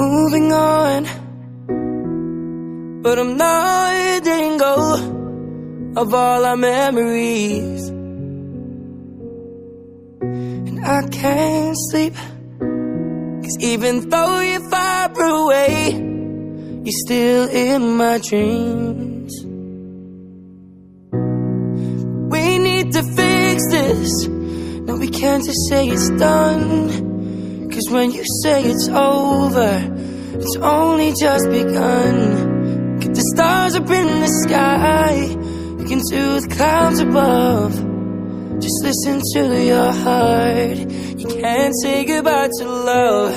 moving on. But I'm not letting go of all our memories. And I can't sleep. Cause even though you're far away, you're still in my dreams. We need to fix this. No, we can't just say it's done. Cause when you say it's over, it's only just begun. Get the stars up in the sky, you can do the clouds above. Just listen to your heart. You can't say goodbye to love.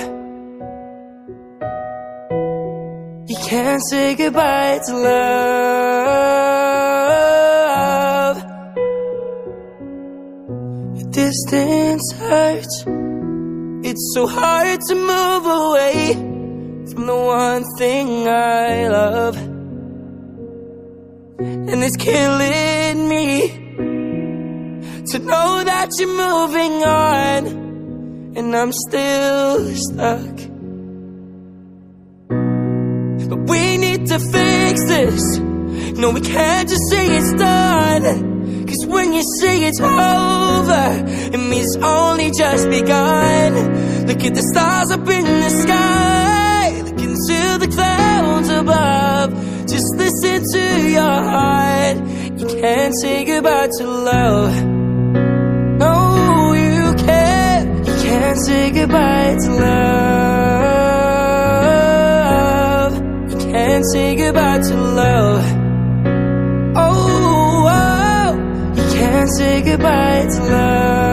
You can't say goodbye to love. Your distance hurts. It's so hard to move away from the one thing I love. And it's killing me to know that you're moving on and I'm still stuck. But we need to fix this. No, we can't just say it's done. Cause when you say it's over, it means it's only just begun. Look at the stars up in the sky, look into the clouds above. Just listen to your heart. You can't say goodbye to love. No, you can't. You can't say goodbye to love. You can't say goodbye to love. Can't say goodbye to love.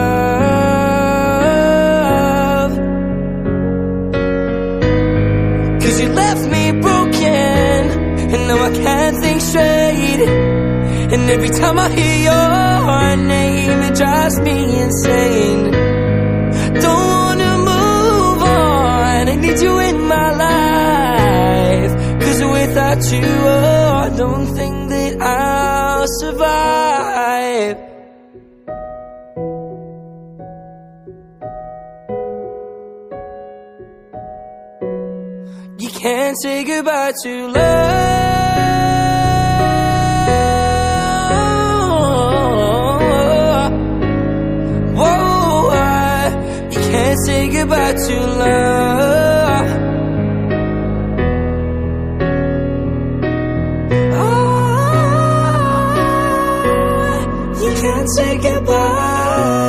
Cause you left me broken, and now I can't think straight. And every time I hear your name, it drives me insane. Don't wanna move on, I need you in my life. Cause without you, oh, I don't think that I'll survive. Can't say goodbye to love. Whoa, I- you can't say goodbye to love. Oh, you can't say goodbye.